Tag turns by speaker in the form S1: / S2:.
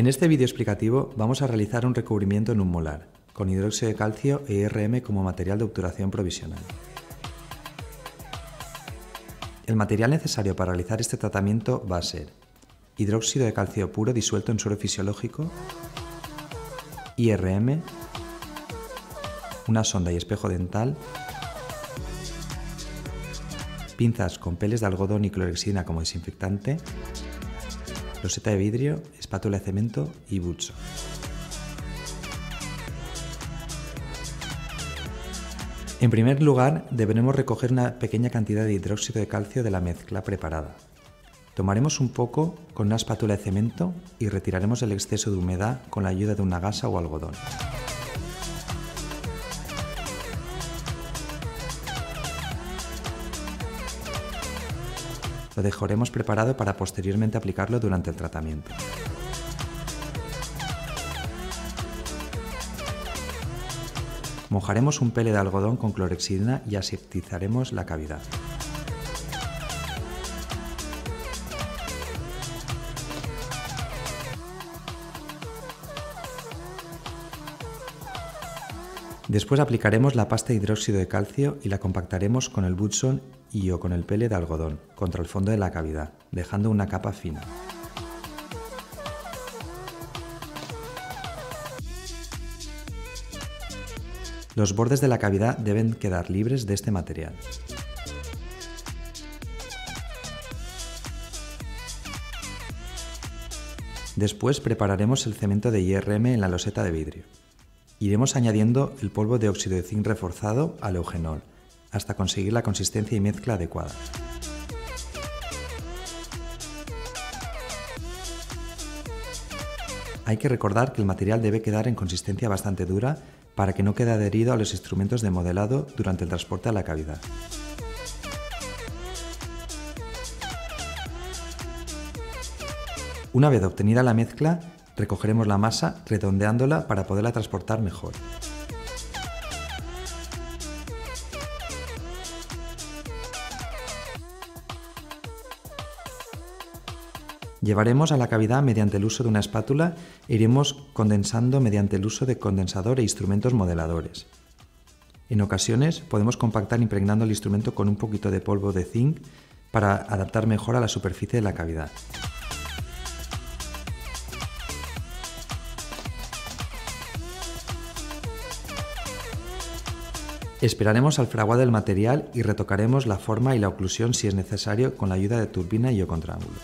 S1: En este vídeo explicativo vamos a realizar un recubrimiento en un molar, con hidróxido de calcio e IRM como material de obturación provisional. El material necesario para realizar este tratamiento va a ser hidróxido de calcio puro disuelto en suero fisiológico, IRM, una sonda y espejo dental, pinzas con peles de algodón y clorexina como desinfectante, roseta de vidrio, espátula de cemento y bucho. En primer lugar, deberemos recoger una pequeña cantidad de hidróxido de calcio de la mezcla preparada. Tomaremos un poco con una espátula de cemento y retiraremos el exceso de humedad con la ayuda de una gasa o algodón. Lo dejaremos preparado para posteriormente aplicarlo durante el tratamiento. Mojaremos un pele de algodón con clorexidina y aseptizaremos la cavidad. Después aplicaremos la pasta de hidróxido de calcio y la compactaremos con el Budson y o con el pele de algodón contra el fondo de la cavidad, dejando una capa fina. Los bordes de la cavidad deben quedar libres de este material. Después prepararemos el cemento de IRM en la loseta de vidrio. Iremos añadiendo el polvo de óxido de zinc reforzado al eugenol, hasta conseguir la consistencia y mezcla adecuada. Hay que recordar que el material debe quedar en consistencia bastante dura para que no quede adherido a los instrumentos de modelado durante el transporte a la cavidad. Una vez obtenida la mezcla, Recogeremos la masa redondeándola para poderla transportar mejor. Llevaremos a la cavidad mediante el uso de una espátula e iremos condensando mediante el uso de condensador e instrumentos modeladores. En ocasiones podemos compactar impregnando el instrumento con un poquito de polvo de zinc para adaptar mejor a la superficie de la cavidad. Esperaremos al fraguado del material y retocaremos la forma y la oclusión si es necesario con la ayuda de turbina y o contraángulo.